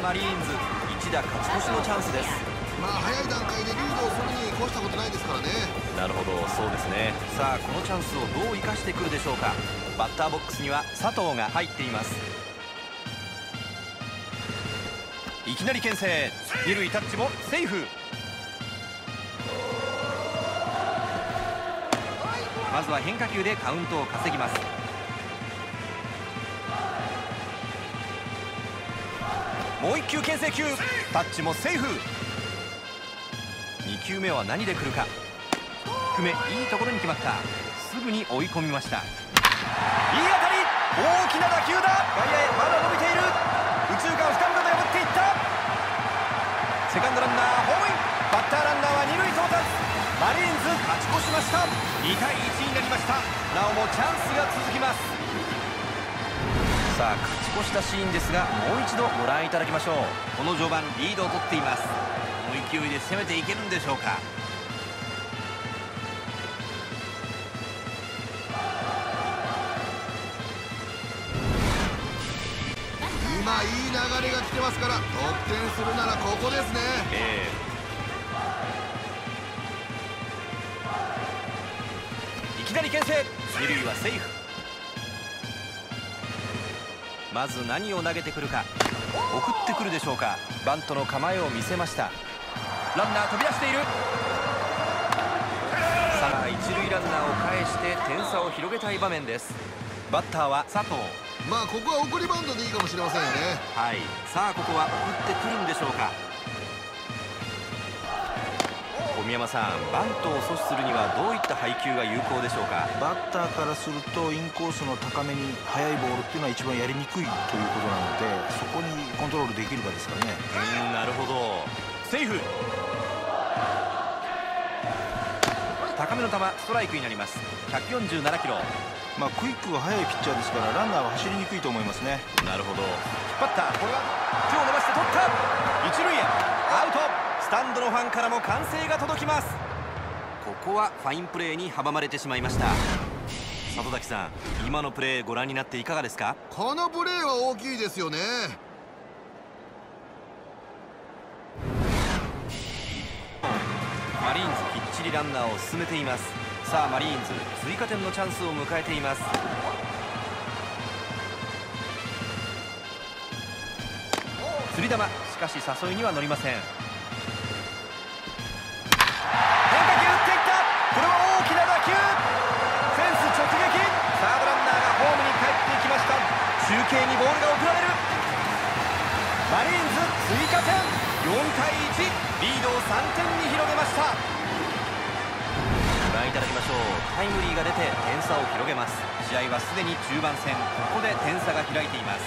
マリーンズ一打勝ち越しのチャンスです。まあ早い段階でリードをするに越したことないですからね。なるほどそうですね。さあこのチャンスをどう生かしてくるでしょうか。バッターボックスには佐藤が入っています。いきなり牽制。二塁タッチもセーフ。まずは変化球でカウントを稼ぎますもう1球牽制球タッチもセーフ。2球目は何で来るか。低めいいところに決まった。すぐに追い込みました。いい当たり。大きな打球だ。外野へまだ伸びている。右中間深々と破っていった。セカンドランナーホームイン。バッターランナーは二塁到達。マリーンズ勝ち越しました。2対1になりました。なおもチャンスが続きます。さあ勝ち越したシーンですがもう一度ご覧いただきましょう。この序盤リードを取っています。この勢いで攻めていけるんでしょうか。今いい流れが来てますから得点するならここですね。ええ。いきなり牽制。二塁はセーフまず何を投げてくるか送ってくるでしょうか。バントの構えを見せました。ランナー飛び出している。さあ一塁ランナーを返して点差を広げたい場面です。バッターは佐藤。まあここは送りバントでいいかもしれませんよね。はい。さあここは送ってくるんでしょうか小宮山さんバントを阻止するにはどういった配球が有効でしょうか？バッターからするとインコースの高めに速いボールっていうのは一番やりにくいということなのでそこにコントロールできるかですかね。うんなるほど。セーフ。高めの球ストライクになります。147キロ。まあクイックが速いピッチャーですからランナーは走りにくいと思いますね。なるほど。引っ張った。これは手を伸ばして取ったタンドのファンからも歓声が届きます。ここはファインプレーに阻まれてしまいました。里崎さん今のプレーご覧になっていかがですか？このプレーは大きいですよね。マリーンズきっちりランナーを進めています。さあマリーンズ追加点のチャンスを迎えています。釣り球しかし誘いには乗りませんにボールが送られる。マリーンズ追加点。4対1リードを3点に広げました。ご覧いただきましょう。タイムリーが出て点差を広げます。試合はすでに中盤戦。ここで点差が開いています。